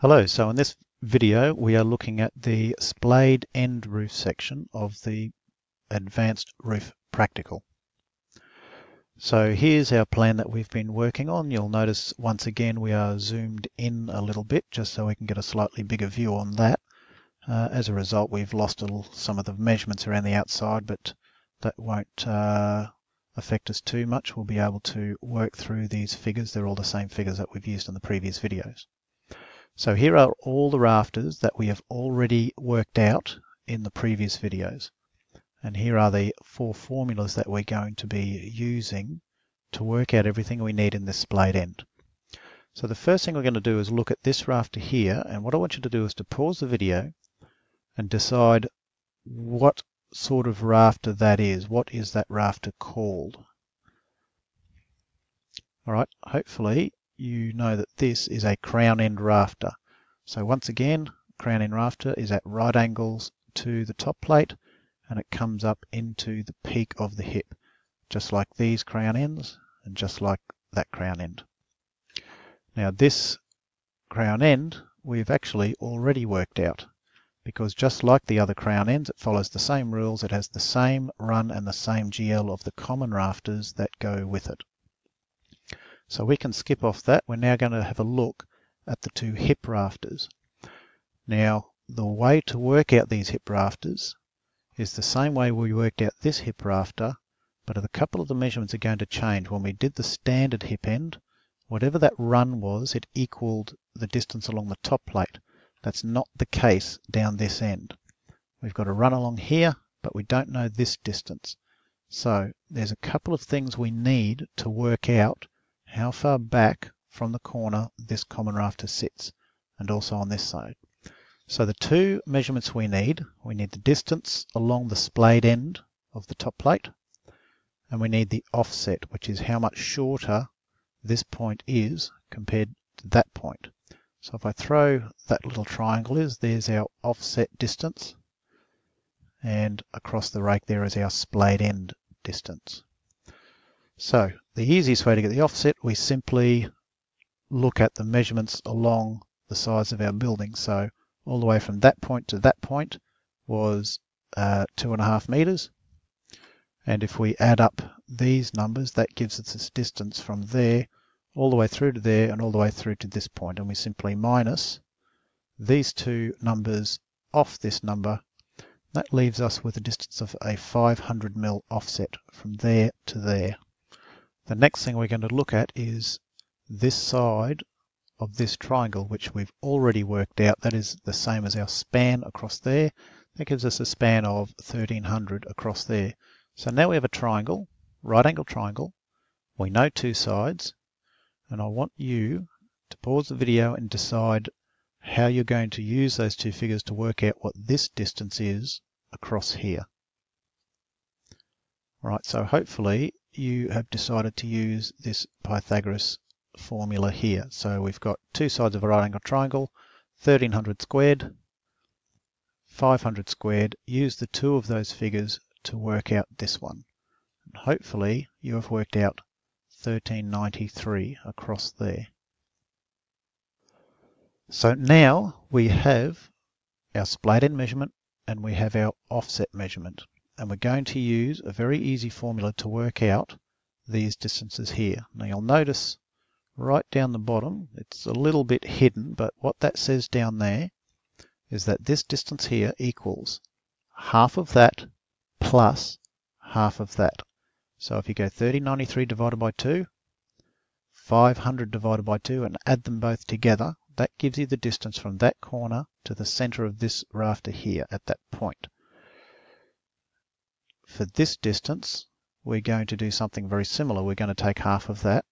Hello, so in this video we are looking at the splayed end roof section of the Advanced Roof Practical. So here's our plan that we've been working on. You'll notice once again we are zoomed in a little bit just so we can get a slightly bigger view on that. Uh, as a result we've lost little, some of the measurements around the outside but that won't uh, affect us too much. We'll be able to work through these figures. They're all the same figures that we've used in the previous videos. So here are all the rafters that we have already worked out in the previous videos. And here are the four formulas that we're going to be using to work out everything we need in this splayed end. So the first thing we're going to do is look at this rafter here and what I want you to do is to pause the video and decide what sort of rafter that is. What is that rafter called? Alright, hopefully you know that this is a crown end rafter. So once again, crown end rafter is at right angles to the top plate and it comes up into the peak of the hip, just like these crown ends and just like that crown end. Now this crown end we've actually already worked out because just like the other crown ends, it follows the same rules. It has the same run and the same GL of the common rafters that go with it. So we can skip off that. We're now going to have a look at the two hip rafters. Now, the way to work out these hip rafters is the same way we worked out this hip rafter, but a couple of the measurements are going to change. When we did the standard hip end, whatever that run was, it equaled the distance along the top plate. That's not the case down this end. We've got a run along here, but we don't know this distance. So there's a couple of things we need to work out how far back from the corner this common rafter sits and also on this side. So the two measurements we need, we need the distance along the splayed end of the top plate and we need the offset which is how much shorter this point is compared to that point. So if I throw that little triangle is, there's our offset distance and across the rake there is our splayed end distance. So the easiest way to get the offset, we simply look at the measurements along the sides of our building. So all the way from that point to that point was uh, two and a half meters. And if we add up these numbers, that gives us this distance from there all the way through to there and all the way through to this point. And we simply minus these two numbers off this number. That leaves us with a distance of a 500 mil offset from there to there. The next thing we're going to look at is this side of this triangle, which we've already worked out. That is the same as our span across there. That gives us a span of 1300 across there. So now we have a triangle, right angle triangle. We know two sides. And I want you to pause the video and decide how you're going to use those two figures to work out what this distance is across here. Right, so hopefully you have decided to use this Pythagoras formula here. So we've got two sides of a right angle triangle, 1300 squared, 500 squared. Use the two of those figures to work out this one. And hopefully you have worked out 1393 across there. So now we have our splayed end measurement and we have our offset measurement and we're going to use a very easy formula to work out these distances here. Now you'll notice right down the bottom, it's a little bit hidden, but what that says down there is that this distance here equals half of that plus half of that. So if you go 1393 divided by 2, 500 divided by 2, and add them both together, that gives you the distance from that corner to the center of this rafter here at that point for this distance, we're going to do something very similar. We're going to take half of that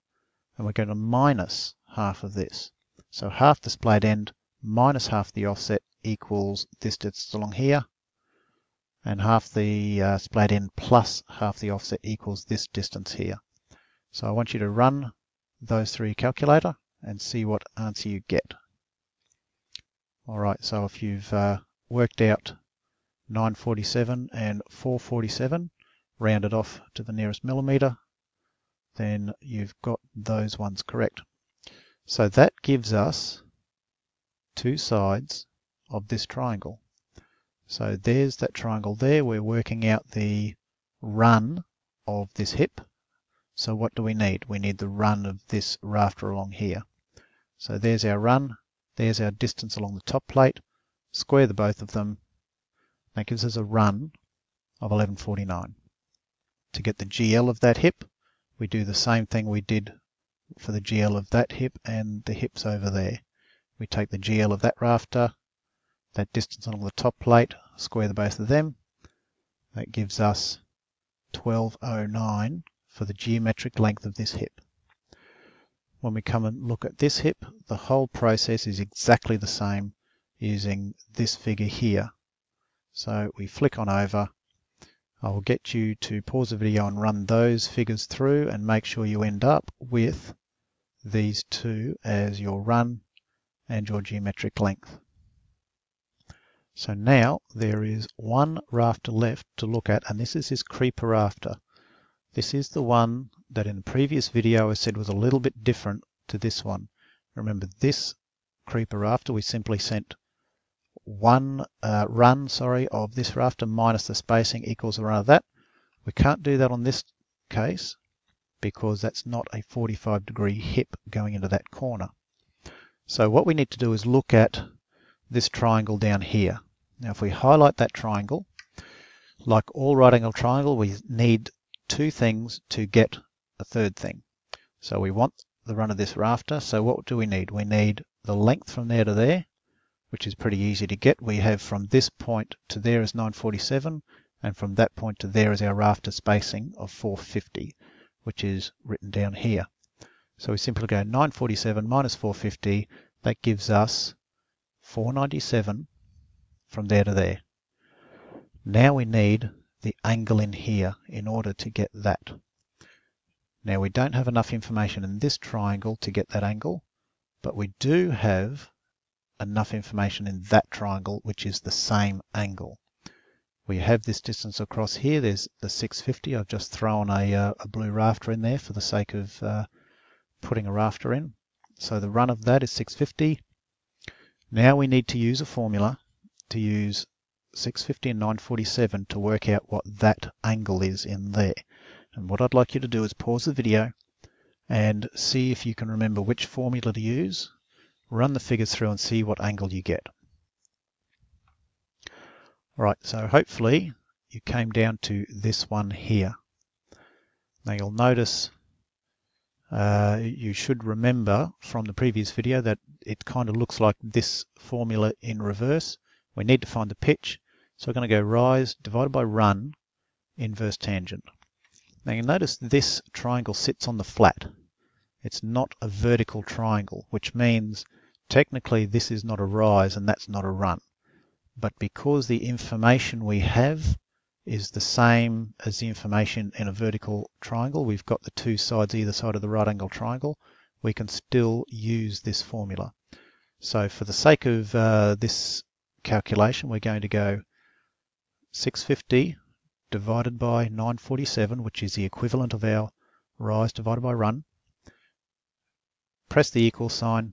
and we're going to minus half of this. So half the splayed end minus half the offset equals this distance along here and half the uh, splayed end plus half the offset equals this distance here. So I want you to run those through your calculator and see what answer you get. Alright, so if you've uh, worked out 947 and 447 rounded off to the nearest millimeter, then you've got those ones correct. So that gives us two sides of this triangle. So there's that triangle there. We're working out the run of this hip. So what do we need? We need the run of this rafter along here. So there's our run. There's our distance along the top plate. Square the both of them. That gives us a run of 1149. To get the GL of that hip, we do the same thing we did for the GL of that hip and the hips over there. We take the GL of that rafter, that distance along the top plate, square the both of them. That gives us 1209 for the geometric length of this hip. When we come and look at this hip, the whole process is exactly the same using this figure here. So we flick on over. I will get you to pause the video and run those figures through and make sure you end up with these two as your run and your geometric length. So now there is one rafter left to look at and this is this creeper rafter. This is the one that in the previous video I said was a little bit different to this one. Remember this creeper rafter we simply sent one uh, run sorry of this rafter minus the spacing equals the run of that. We can't do that on this case because that's not a 45 degree hip going into that corner. So what we need to do is look at this triangle down here. Now if we highlight that triangle, like all right angle triangle, we need two things to get a third thing. So we want the run of this rafter. So what do we need? We need the length from there to there, which is pretty easy to get. We have from this point to there is 947, and from that point to there is our rafter spacing of 450, which is written down here. So we simply go 947 minus 450. That gives us 497 from there to there. Now we need the angle in here in order to get that. Now we don't have enough information in this triangle to get that angle, but we do have enough information in that triangle, which is the same angle. We have this distance across here. There's the 650. I've just thrown a, uh, a blue rafter in there for the sake of uh, putting a rafter in. So the run of that is 650. Now we need to use a formula to use 650 and 947 to work out what that angle is in there. And what I'd like you to do is pause the video and see if you can remember which formula to use, run the figures through and see what angle you get. Right, so hopefully you came down to this one here. Now you'll notice uh, you should remember from the previous video that it kind of looks like this formula in reverse. We need to find the pitch, so we're going to go rise divided by run inverse tangent. Now you notice this triangle sits on the flat. It's not a vertical triangle, which means technically this is not a rise and that's not a run. But because the information we have is the same as the information in a vertical triangle. We've got the two sides either side of the right angle triangle. We can still use this formula. So for the sake of uh, this calculation, we're going to go 650 divided by 947, which is the equivalent of our rise divided by run. Press the equal sign,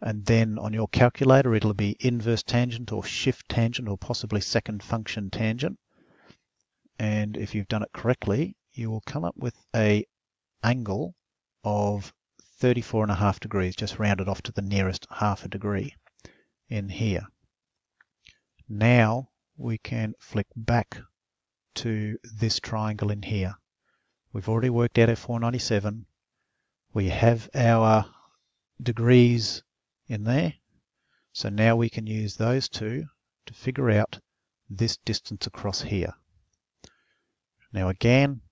and then on your calculator it'll be inverse tangent or shift tangent or possibly second function tangent and if you've done it correctly, you will come up with a angle of 34 and a half degrees, just rounded off to the nearest half a degree in here. Now we can flick back to this triangle in here. We've already worked out our 497. We have our degrees in there. So now we can use those two to figure out this distance across here. Now again,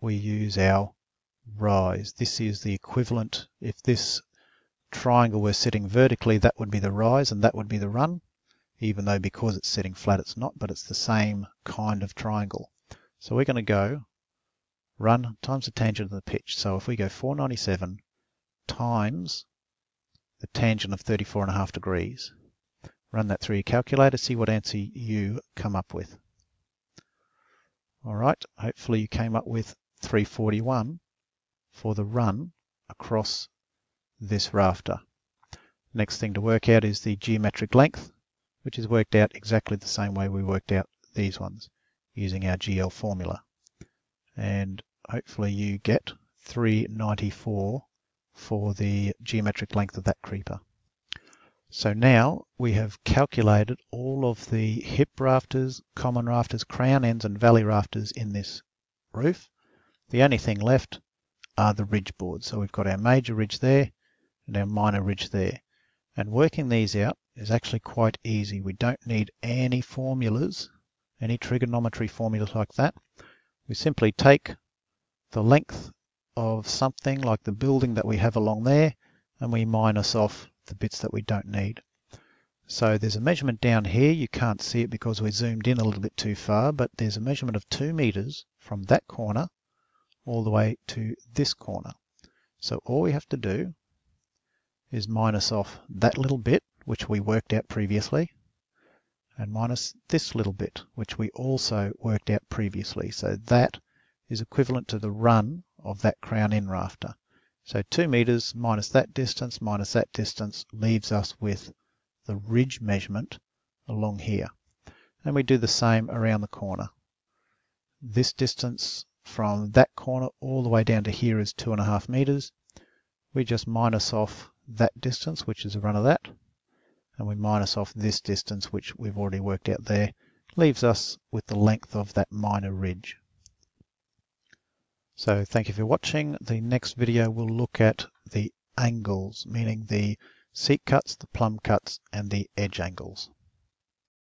we use our rise. This is the equivalent. If this triangle were sitting vertically, that would be the rise and that would be the run, even though because it's sitting flat, it's not, but it's the same kind of triangle. So we're going to go run times the tangent of the pitch. So if we go 497 times the tangent of 34 and a half degrees, run that through your calculator, see what answer you come up with. All right, hopefully you came up with 341 for the run across this rafter. Next thing to work out is the geometric length, which is worked out exactly the same way we worked out these ones using our GL formula. And hopefully you get 394 for the geometric length of that creeper. So now we have calculated all of the hip rafters, common rafters, crown ends and valley rafters in this roof. The only thing left are the ridge boards. So we've got our major ridge there and our minor ridge there. And working these out is actually quite easy. We don't need any formulas, any trigonometry formulas like that. We simply take the length of something like the building that we have along there and we minus off the bits that we don't need. So there's a measurement down here. You can't see it because we zoomed in a little bit too far, but there's a measurement of two meters from that corner all the way to this corner. So all we have to do is minus off that little bit, which we worked out previously, and minus this little bit, which we also worked out previously. So that is equivalent to the run of that crown end rafter. So 2 meters minus that distance minus that distance leaves us with the ridge measurement along here. And we do the same around the corner. This distance from that corner all the way down to here is two and a half meters. We just minus off that distance, which is a run of that, and we minus off this distance, which we've already worked out there, leaves us with the length of that minor ridge. So thank you for watching. The next video will look at the angles, meaning the seat cuts, the plumb cuts, and the edge angles.